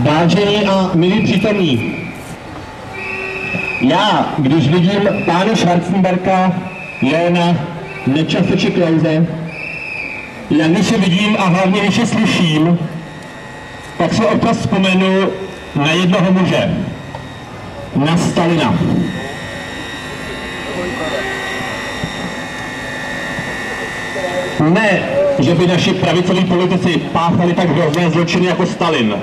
Vážení a milí přítomní, já, když vidím pána Schwarzenberka, Jona, Nečase či Klauze, já když je vidím a hlavně když je slyším, tak se občas vzpomenu na jednoho muže, na Stalina. Ne, že by naši pravicoví politici páchali tak hrozné zločiny jako Stalin.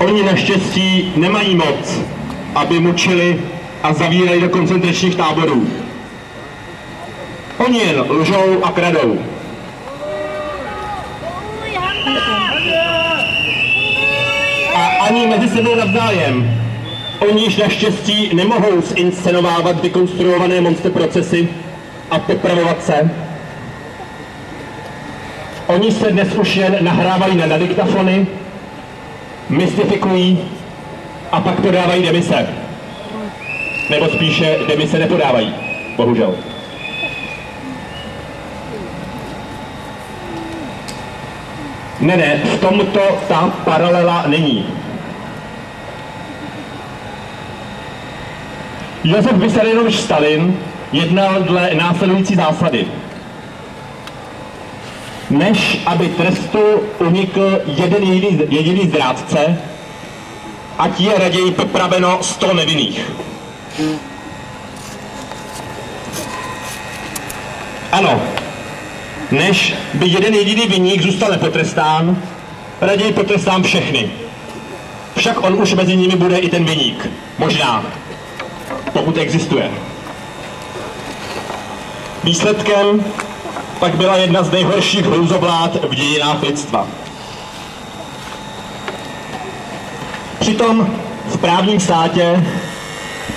Oni naštěstí nemají moc, aby mučili a zavírali do koncentračních táborů. Oni jen lžou a kradou. A ani mezi sebou navzájem. Oni již naštěstí nemohou zinscenovávat vykonstruované monster procesy a popravovat se. Oni se dnes už jen nahrávají na diktafony, mystifikují a pak podávají demise. Nebo spíše demise nepodávají, bohužel. Ne, ne, v tomto ta paralela není. Josef Vysarionovič Stalin jednal dle následující zásady. Než aby trestu unikl jeden jediný, jediný zrádce, ať je raději popraveno sto nevinných. Ano, než by jeden jediný viník zůstal nepotrestán, raději potrestám všechny. Však on už mezi nimi bude i ten viník. Možná. Pokud existuje. Výsledkem pak byla jedna z nejhorších hrůzovlád v dějinách lidstva. Přitom v právním státě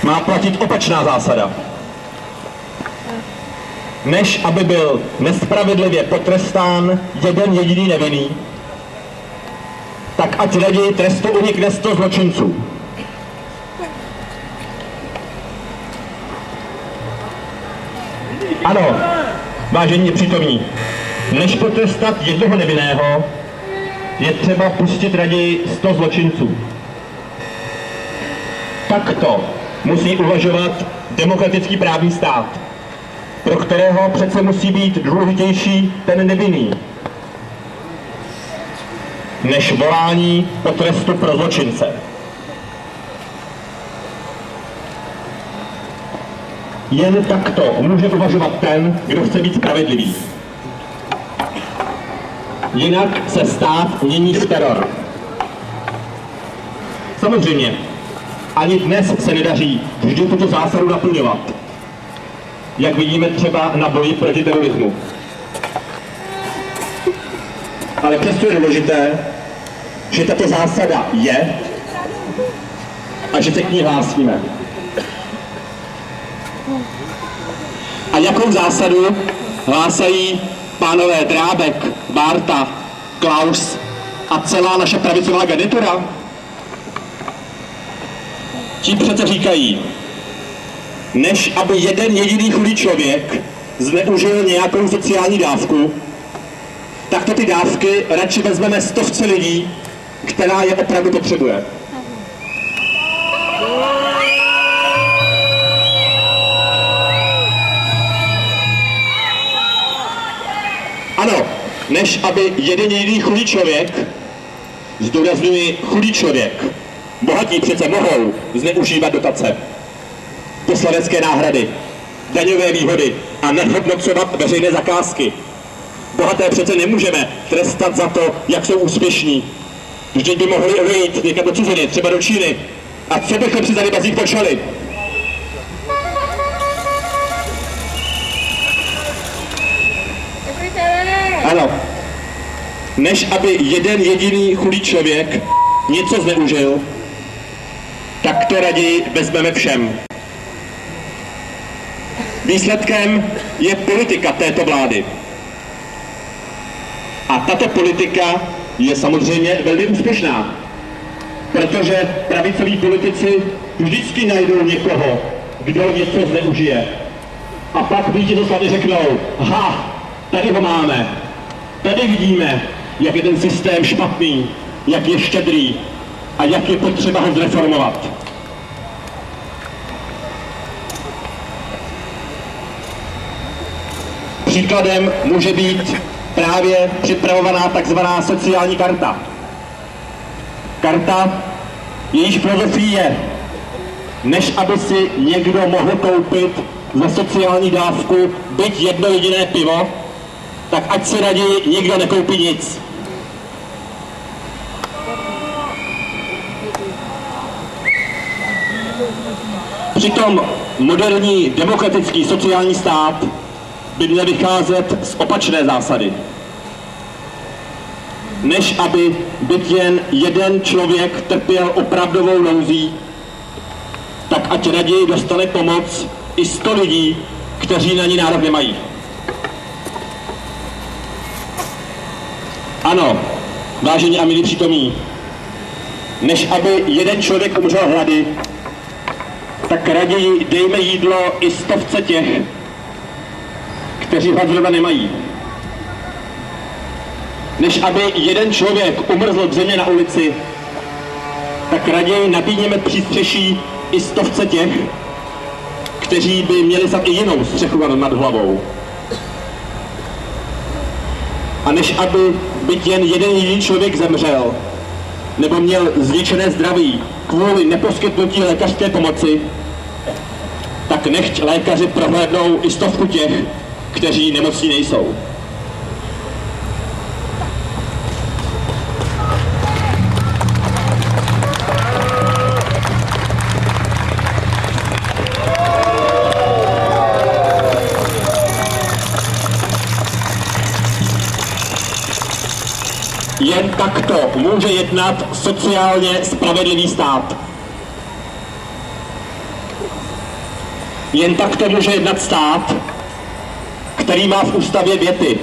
má platit opačná zásada. Než aby byl nespravedlivě potrestán jeden jediný nevinný, tak ať raději trestu unikne sto zločinců. Ano, vážení přítomní, než potrestat jednoho nevinného, je třeba pustit raději sto zločinců. Takto musí uvažovat demokratický právní stát, pro kterého přece musí být důležitější ten nevinný, než volání po trestu pro zločince. Jen takto může uvažovat ten, kdo chce být spravedlivý. Jinak se stát mění v teror. Samozřejmě, ani dnes se nedaří vždy tuto zásadu naplňovat. Jak vidíme třeba na boji proti terorismu. Ale přesto je důležité, že tato zásada je a že se k ní hlásíme. A jakou zásadu hlásají pánové Drábek, Bárta, Klaus a celá naše pravicová garnitura? Ti přece říkají, než aby jeden jediný chudý člověk zneužil nějakou sociální dávku, tak to ty dávky radši vezmeme stovce lidí, která je opravdu potřebuje. Než aby jeden jediný chudý člověk, zdůraznuju chudý člověk, bohatí přece mohou zneužívat dotace, poslanecké náhrady, daňové výhody a nehodnocovat veřejné zakázky. Bohaté přece nemůžeme trestat za to, jak jsou úspěšní. Vždyť by mohli odejít někam do ciziny, třeba do Číny. A co bychom si za bazík počali? Ano. Než aby jeden jediný chudý člověk něco zneužil, tak to raději vezmeme všem. Výsledkem je politika této vlády. A tato politika je samozřejmě velmi úspěšná, protože pravicoví politici vždycky najdou někoho, kdo něco zneužije. A pak vítězoslavy řeknou, ha, tady ho máme. Tady vidíme, jak je ten systém špatný, jak je štědrý a jak je potřeba ho zreformovat. Příkladem může být právě připravovaná takzvaná sociální karta. Karta, jejíž filozofii je, než aby si někdo mohl koupit za sociální dávku byť jedno jediné pivo, tak ať si raději nikdo nekoupí nic. Přitom moderní demokratický sociální stát by měl vycházet z opačné zásady. Než aby byt jen jeden člověk trpěl opravdovou nouzí, tak ať raději dostane pomoc i sto lidí, kteří na ní nárok nemají. Ano, vážení a milí přítomní, než aby jeden člověk umřel hlady, tak raději dejme jídlo i stovce těch, kteří hlad zrovna nemají. Než aby jeden člověk umrzl v země na ulici, tak raději nabídněme přístřeší i stovce těch, kteří by měli snad i jinou střechu nad hlavou. A než aby byť jen jeden jediný člověk zemřel, nebo měl zničené zdraví kvůli neposkytnutí lékařské pomoci, tak nechť lékaři prohlédnou i stovku těch, kteří nemocní nejsou. Jen takto může jednat sociálně spravedlivý stát. Jen takto může jednat stát, který má v ústavě věty,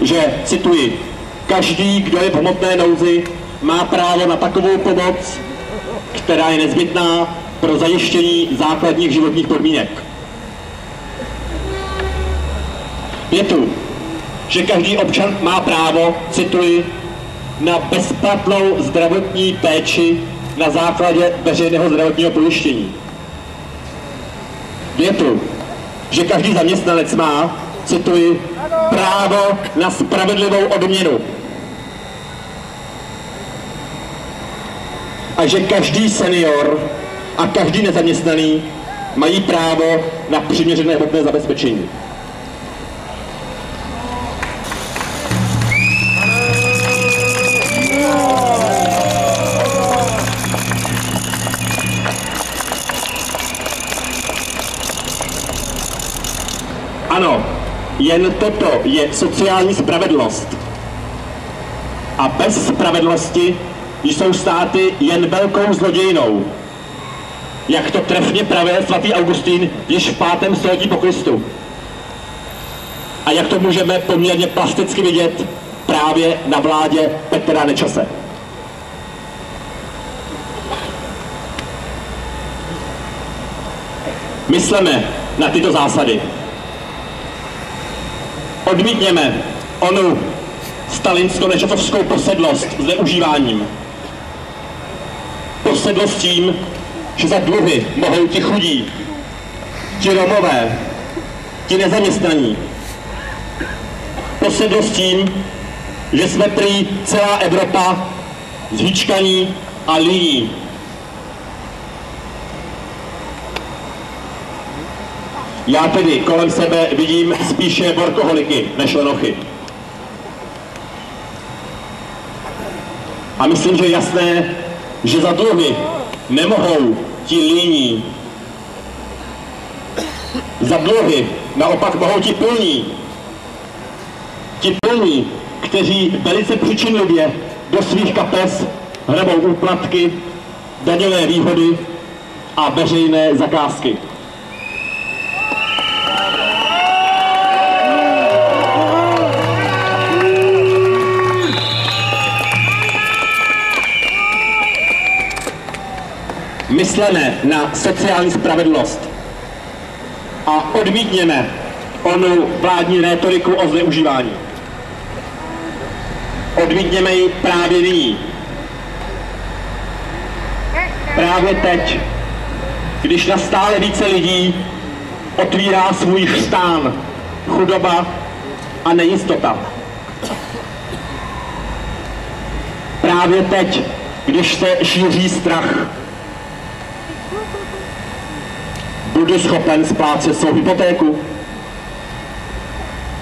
že, cituji, každý, kdo je v hmotné nouzi, má právo na takovou pomoc, která je nezbytná pro zajištění základních životních podmínek. Větu, že každý občan má právo, cituji, na bezplatnou zdravotní péči na základě veřejného zdravotního pojištění. Větu, že každý zaměstnanec má, cituji, právo na spravedlivou odměnu. A že každý senior a každý nezaměstnaný mají právo na přiměřené hmotné zabezpečení. Jen toto je sociální spravedlnost. A bez spravedlnosti jsou státy jen velkou zlodějinou. Jak to trefně pravé svatý Augustín již v pátém století po Kristu. A jak to můžeme poměrně plasticky vidět právě na vládě Petra Nečase. Mysleme na tyto zásady odmítněme onu stalinsko-nečasovskou posedlost s neužíváním. Posedlost tím, že za dluhy mohou ti chudí, ti romové, ti nezaměstnaní. Posedlost tím, že jsme prý celá Evropa zhýčkaní a líní. Já tedy kolem sebe vidím spíše workoholiky než lenochy. A myslím, že je jasné, že za dluhy nemohou ti líní. Za dluhy naopak mohou ti plní. Ti plní, kteří velice přičinlivě do svých kapes hrebou úplatky, daňové výhody a veřejné zakázky. Mysleme na sociální spravedlnost a odmítněme onu vládní rétoriku o zneužívání. odmítněme ji právě nyní. Právě teď, když na stále více lidí otvírá svůj stán chudoba a nejistota. Právě teď, když se šíří strach, budu schopen splácet svou hypotéku,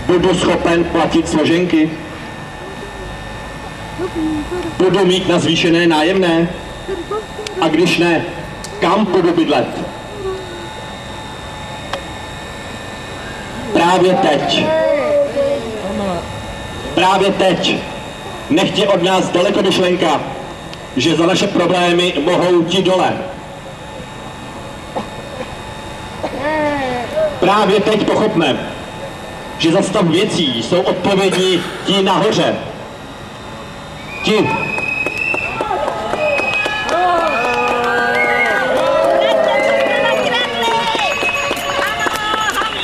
budu schopen platit složenky, budu mít na zvýšené nájemné a když ne, kam budu bydlet? Právě teď. Právě teď. Nechtě od nás daleko myšlenka, že za naše problémy mohou ti dole. Právě teď pochopme, že za stav věcí jsou odpovědní ti nahoře. Ti,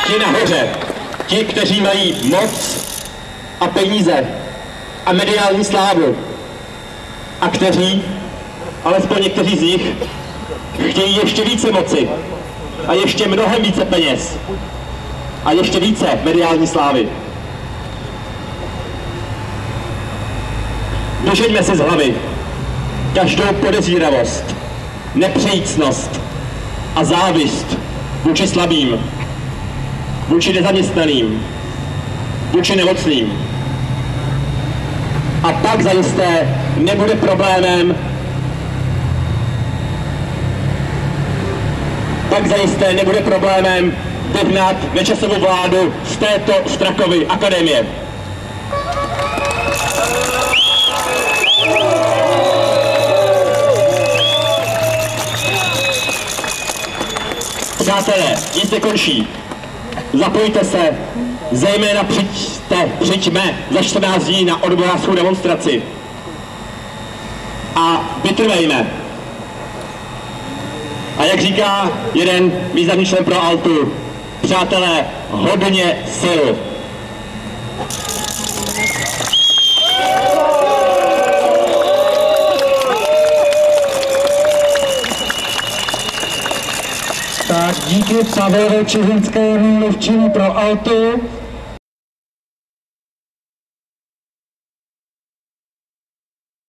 ti nahoře, ti, kteří mají moc a peníze a mediální slávu. A kteří, alespoň někteří z nich, chtějí ještě více moci a ještě mnohem více peněz a ještě více mediální slávy. Vyžeňme si z hlavy každou podezíravost, nepřejícnost a závist vůči slabým, vůči nezaměstnaným, vůči nemocným. A pak zajisté nebude problémem pak zajisté nebude problémem vyhnat nečasovou vládu z této Strakovy akademie. Přátelé, nic nekončí. Zapojte se, zejména přijďte, přijďme za 14 dní na odborářskou demonstraci. A vytrvejme. A jak říká jeden významný člen pro Altu, přátelé, hodně sil. Tak díky Pavelovi Čižinskému mluvčímu pro Altu.